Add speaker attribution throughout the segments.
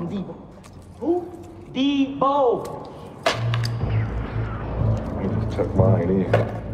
Speaker 1: I'm Debo. Who? Debo.
Speaker 2: I just took mine in.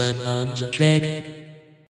Speaker 3: Swim on the track.